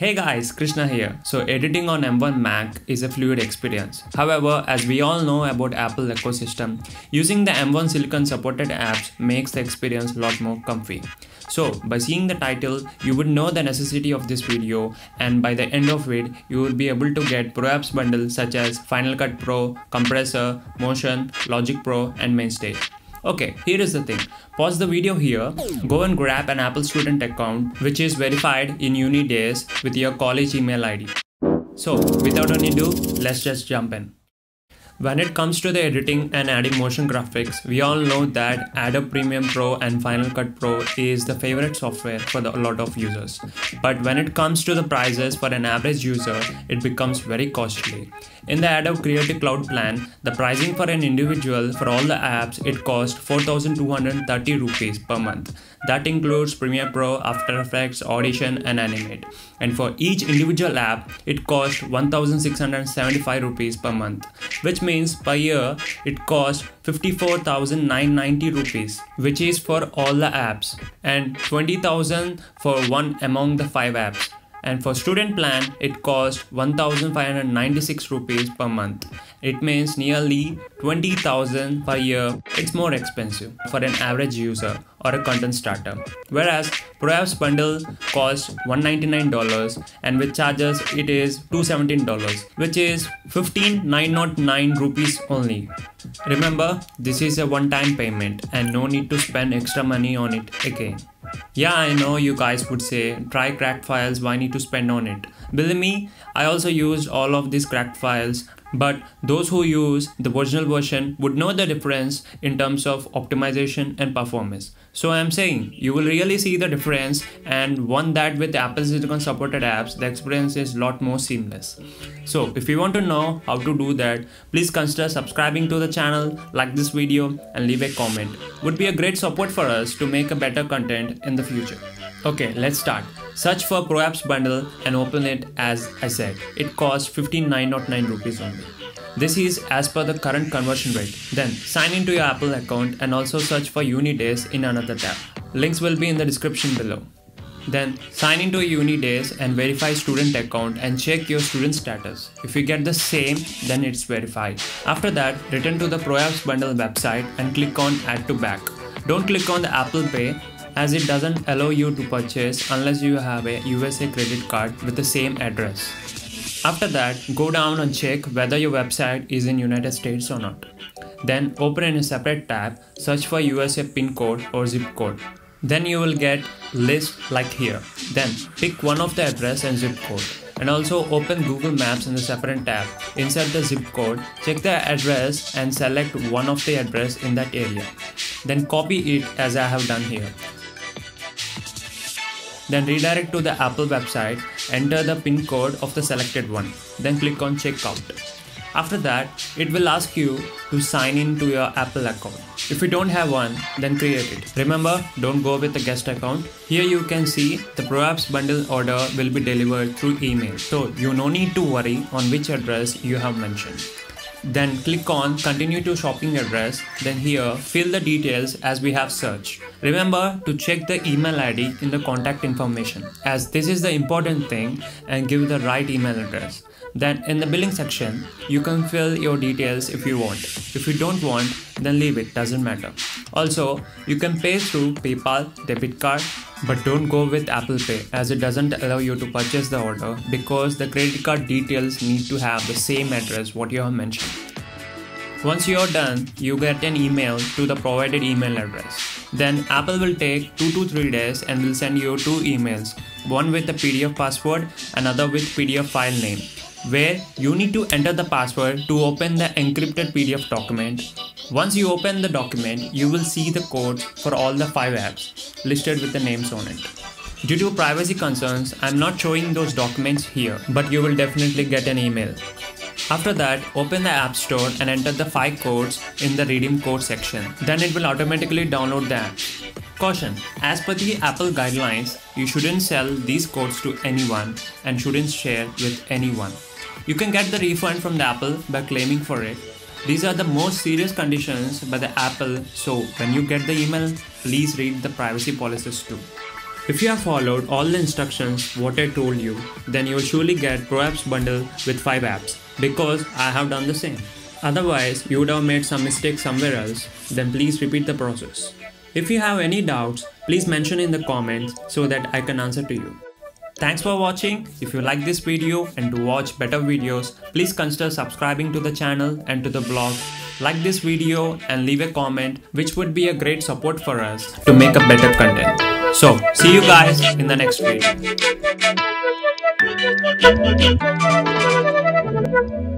Hey guys, Krishna here. So editing on M1 Mac is a fluid experience. However, as we all know about Apple ecosystem, using the M1 Silicon supported apps makes the experience a lot more comfy. So by seeing the title, you would know the necessity of this video and by the end of it, you will be able to get Pro Apps bundles such as Final Cut Pro, Compressor, Motion, Logic Pro and Mainstage. Okay, here is the thing. Pause the video here, go and grab an Apple student account which is verified in Unidays with your college email ID. So without any ado, let's just jump in. When it comes to the editing and adding motion graphics, we all know that Adobe Premiere Pro and Final Cut Pro is the favorite software for the, a lot of users. But when it comes to the prices for an average user, it becomes very costly. In the Adobe Creative Cloud plan, the pricing for an individual for all the apps, it costs 4230 rupees per month. That includes Premiere Pro, After Effects, Audition and Animate. And for each individual app, it costs 1675 rupees per month, which means per year it costs 54,990 rupees, which is for all the apps, and 20,000 for one among the five apps and for student plan it costs 1596 rupees per month. It means nearly 20000 per year. It's more expensive for an average user or a content starter. Whereas pro apps bundle costs $199 and with charges it is $217 which is 15909 rupees only. Remember this is a one time payment and no need to spend extra money on it again yeah, I know you guys would say, try cracked files, why need to spend on it? Believe me, I also used all of these cracked files but those who use the original version would know the difference in terms of optimization and performance. So I'm saying you will really see the difference and one that with Apple Silicon supported apps the experience is lot more seamless. So if you want to know how to do that please consider subscribing to the channel, like this video and leave a comment. Would be a great support for us to make a better content in the future. Okay, let's start. Search for Pro Apps bundle and open it as I said. It costs 15909 rupees only. This is as per the current conversion rate. Then sign into your Apple account and also search for Unidays in another tab. Links will be in the description below. Then sign into Unidays and verify student account and check your student status. If you get the same, then it's verified. After that, return to the Pro Apps bundle website and click on add to back. Don't click on the Apple Pay as it doesn't allow you to purchase unless you have a USA credit card with the same address. After that, go down and check whether your website is in United States or not. Then open in a separate tab, search for USA pin code or zip code. Then you will get list like here. Then pick one of the address and zip code. And also open Google Maps in the separate tab. Insert the zip code, check the address and select one of the address in that area. Then copy it as I have done here. Then redirect to the Apple website, enter the pin code of the selected one, then click on checkout. After that, it will ask you to sign in to your Apple account. If you don't have one, then create it. Remember, don't go with the guest account. Here you can see the Pro Apps bundle order will be delivered through email. So you no need to worry on which address you have mentioned. Then click on continue to shopping address. Then here fill the details as we have searched. Remember to check the email ID in the contact information as this is the important thing and give the right email address. Then in the billing section, you can fill your details if you want. If you don't want, then leave it, doesn't matter. Also, you can pay through PayPal, debit card, but don't go with Apple Pay as it doesn't allow you to purchase the order because the credit card details need to have the same address what you have mentioned. Once you are done, you get an email to the provided email address. Then Apple will take 2 to 3 days and will send you two emails, one with the PDF password, another with PDF file name where you need to enter the password to open the encrypted PDF document. Once you open the document, you will see the codes for all the 5 apps listed with the names on it. Due to privacy concerns, I'm not showing those documents here, but you will definitely get an email. After that, open the App Store and enter the 5 codes in the redeem code section. Then it will automatically download the app. Caution, as per the Apple guidelines, you shouldn't sell these codes to anyone and shouldn't share with anyone. You can get the refund from the Apple by claiming for it. These are the most serious conditions by the Apple, so when you get the email, please read the privacy policies too. If you have followed all the instructions what I told you, then you will surely get Pro Apps bundle with 5 apps because I have done the same. Otherwise, you would have made some mistake somewhere else, then please repeat the process. If you have any doubts, please mention in the comments so that I can answer to you. Thanks for watching. If you like this video and to watch better videos, please consider subscribing to the channel and to the blog. Like this video and leave a comment which would be a great support for us to make a better content. So, see you guys in the next video.